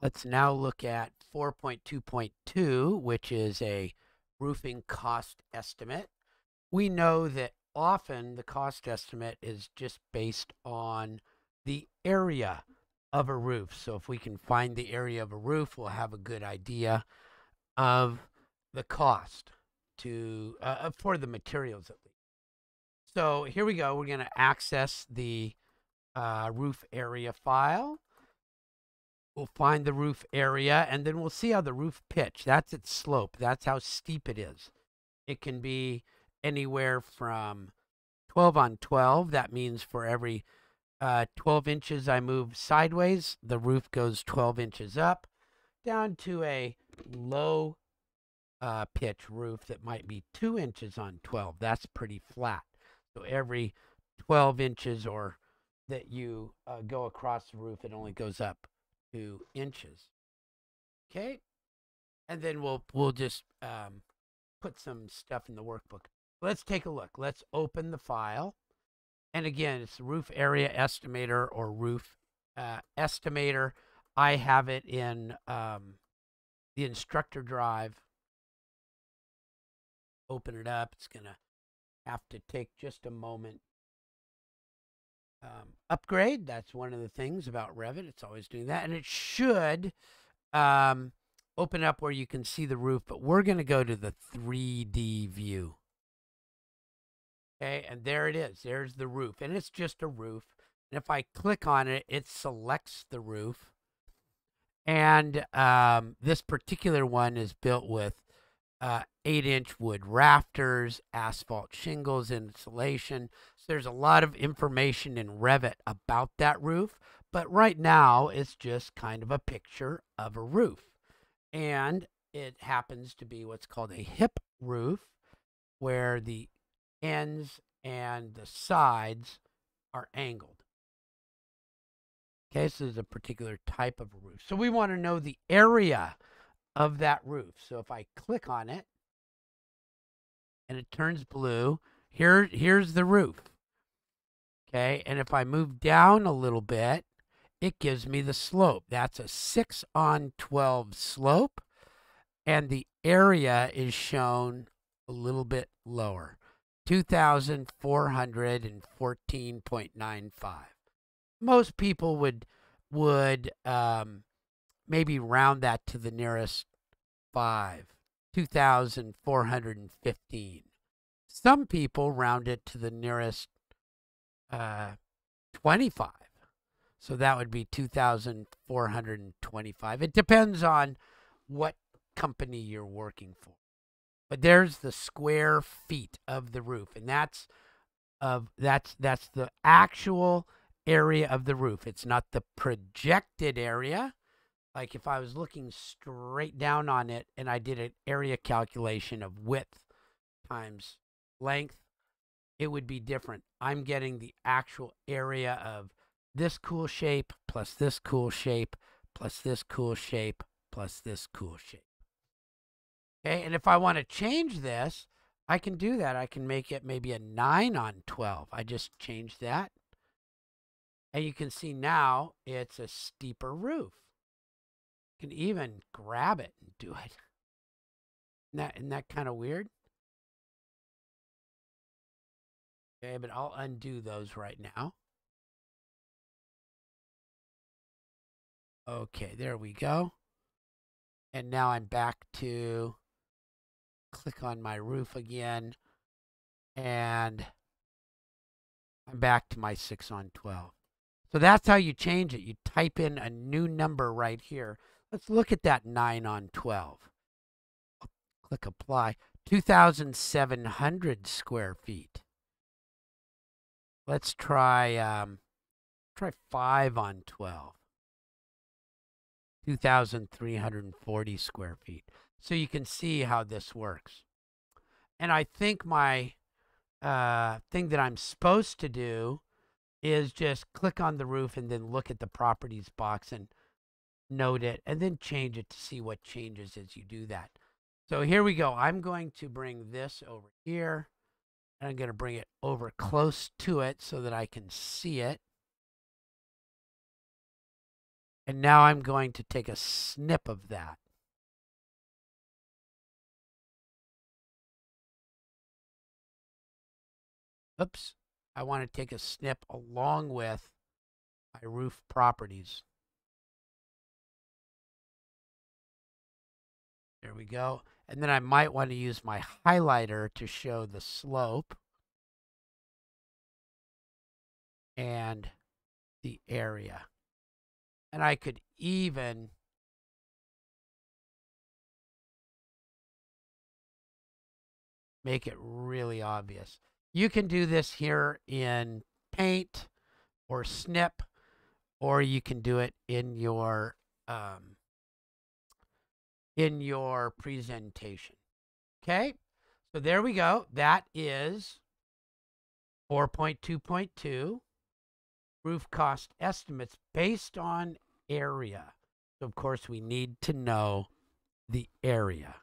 Let's now look at 4.2.2, which is a roofing cost estimate. We know that often the cost estimate is just based on the area of a roof. So if we can find the area of a roof, we'll have a good idea of the cost to uh, uh for the materials at least. So here we go. We're going to access the uh, roof area file. We'll find the roof area and then we'll see how the roof pitch. That's its slope. That's how steep it is. It can be anywhere from 12 on 12. That means for every uh, 12 inches I move sideways, the roof goes 12 inches up, down to a low uh, pitch roof that might be 2 inches on 12. That's pretty flat. So every 12 inches or that you uh, go across the roof, it only goes up two inches. Okay, and then we'll we'll just um, put some stuff in the workbook. Let's take a look. Let's open the file, and again, it's the roof area estimator or roof uh, estimator. I have it in um, the instructor drive. Open it up. It's gonna have to take just a moment um, upgrade. That's one of the things about Revit. It's always doing that. And it should um, open up where you can see the roof, but we're going to go to the 3D view. Okay, and there it is. There's the roof. And it's just a roof. And if I click on it, it selects the roof. And um, this particular one is built with uh, eight inch wood rafters, asphalt shingles, insulation. So there's a lot of information in Revit about that roof, but right now it's just kind of a picture of a roof. And it happens to be what's called a hip roof, where the ends and the sides are angled. Okay, so there's a particular type of roof. So we want to know the area of that roof. So if I click on it and it turns blue, here here's the roof. Okay, and if I move down a little bit, it gives me the slope. That's a 6 on 12 slope, and the area is shown a little bit lower. 2414.95. Most people would would um, maybe round that to the nearest five, 2,415. Some people round it to the nearest uh, 25. So that would be 2,425. It depends on what company you're working for. But there's the square feet of the roof, and that's of that's that's the actual area of the roof. It's not the projected area like if I was looking straight down on it and I did an area calculation of width times length, it would be different. I'm getting the actual area of this cool shape plus this cool shape plus this cool shape plus this cool shape. Okay, and if I want to change this, I can do that. I can make it maybe a 9 on 12. I just change that. And you can see now it's a steeper roof can even grab it and do it. Isn't that, isn't that kind of weird? Okay, but I'll undo those right now. Okay, there we go. And now I'm back to click on my roof again. And I'm back to my 6 on 12. So that's how you change it. You type in a new number right here. Let's look at that 9 on 12. Click apply. 2,700 square feet. Let's try um, try 5 on 12. 2,340 square feet. So you can see how this works. And I think my uh, thing that I'm supposed to do is just click on the roof and then look at the properties box and note it, and then change it to see what changes as you do that. So here we go. I'm going to bring this over here. And I'm going to bring it over close to it so that I can see it. And now I'm going to take a snip of that. Oops. I want to take a snip along with my roof properties. There we go. And then I might want to use my highlighter to show the slope and the area. And I could even make it really obvious. You can do this here in Paint or Snip, or you can do it in your um, in your presentation. Okay, so there we go. That is 4.2.2 roof cost estimates based on area. So of course we need to know the area.